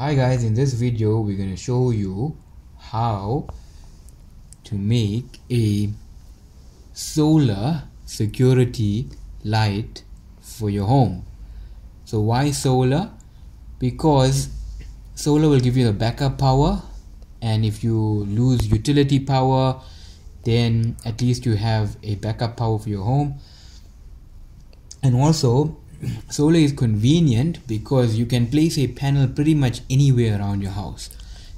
Hi guys, in this video we're going to show you how to make a solar security light for your home. So why solar? Because solar will give you the backup power and if you lose utility power then at least you have a backup power for your home and also solar is convenient because you can place a panel pretty much anywhere around your house.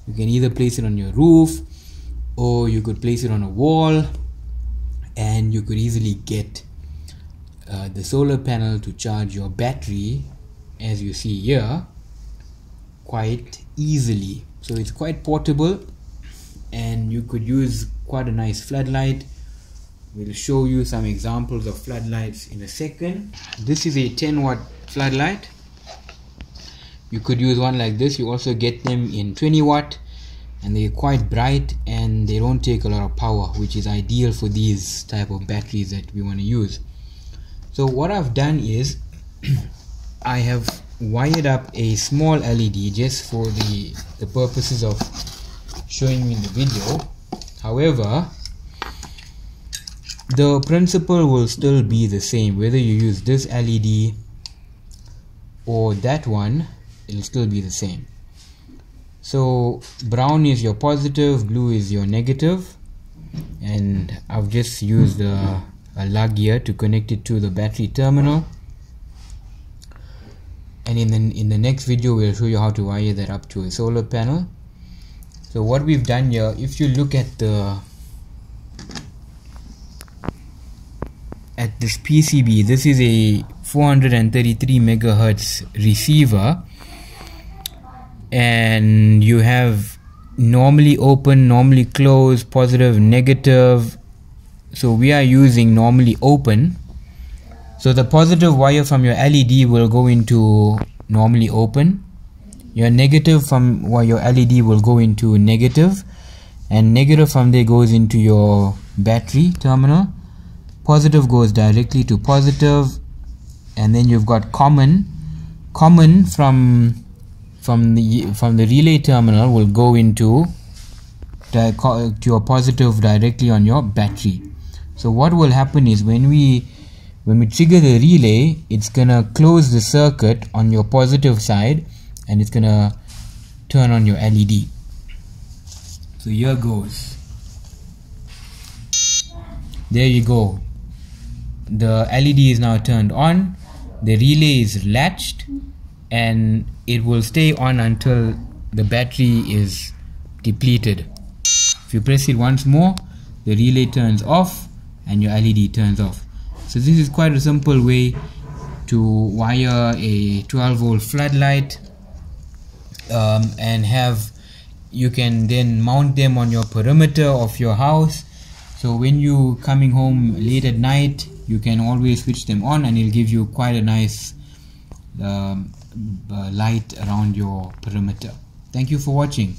You can either place it on your roof or you could place it on a wall and you could easily get uh, the solar panel to charge your battery as you see here quite easily. So it's quite portable and you could use quite a nice floodlight we'll show you some examples of floodlights in a second. This is a 10 watt floodlight. You could use one like this. You also get them in 20 watt and they're quite bright and they don't take a lot of power which is ideal for these type of batteries that we want to use. So what I've done is I have wired up a small LED just for the the purposes of showing in the video. However the principle will still be the same. Whether you use this LED or that one it'll still be the same. So brown is your positive blue is your negative. And I've just used a, a lug here to connect it to the battery terminal. And in the, in the next video we'll show you how to wire that up to a solar panel. So what we've done here if you look at the at this PCB this is a 433 megahertz receiver. And you have normally open normally closed positive negative. So we are using normally open. So the positive wire from your LED will go into normally open. Your negative from your LED will go into negative. And negative from there goes into your battery terminal positive goes directly to positive and then you've got common. Common from from the from the relay terminal will go into to your positive directly on your battery. So what will happen is when we when we trigger the relay it's gonna close the circuit on your positive side and it's gonna turn on your LED so here goes. There you go the LED is now turned on the relay is latched and it will stay on until the battery is depleted. If you press it once more the relay turns off and your LED turns off. So this is quite a simple way to wire a 12 volt floodlight um, and have you can then mount them on your perimeter of your house. So when you coming home late at night you can always switch them on and it'll give you quite a nice um, uh, light around your perimeter. Thank you for watching